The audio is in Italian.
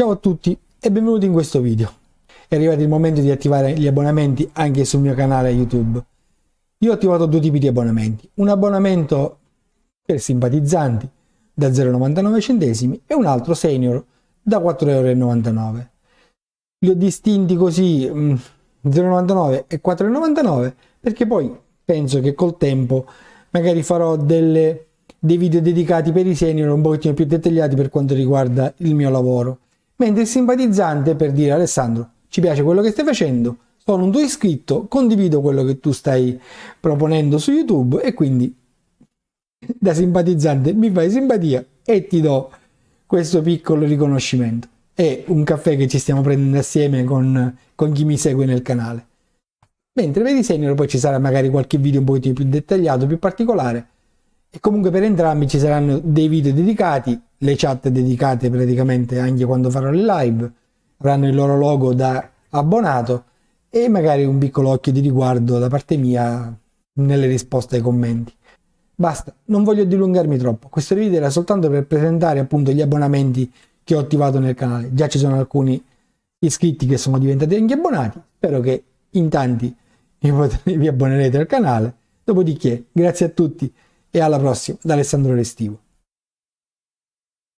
Ciao a tutti e benvenuti in questo video. È arrivato il momento di attivare gli abbonamenti anche sul mio canale YouTube. Io ho attivato due tipi di abbonamenti. Un abbonamento per simpatizzanti da 0,99 centesimi e un altro senior da 4,99 euro. Li ho distinti così 0,99 mm, e 4,99 perché poi penso che col tempo magari farò delle, dei video dedicati per i senior un pochettino più dettagliati per quanto riguarda il mio lavoro mentre il simpatizzante per dire Alessandro ci piace quello che stai facendo, sono un tuo iscritto, condivido quello che tu stai proponendo su YouTube e quindi da simpatizzante mi fai simpatia e ti do questo piccolo riconoscimento. È un caffè che ci stiamo prendendo assieme con, con chi mi segue nel canale. Mentre per i senior poi ci sarà magari qualche video un pochettino più dettagliato, più particolare e comunque per entrambi ci saranno dei video dedicati le chat dedicate praticamente anche quando farò le live, avranno il loro logo da abbonato e magari un piccolo occhio di riguardo da parte mia nelle risposte ai commenti. Basta, non voglio dilungarmi troppo, questo video era soltanto per presentare appunto gli abbonamenti che ho attivato nel canale. Già ci sono alcuni iscritti che sono diventati anche abbonati, spero che in tanti vi abbonerete al canale. Dopodiché, grazie a tutti e alla prossima da Alessandro Restivo.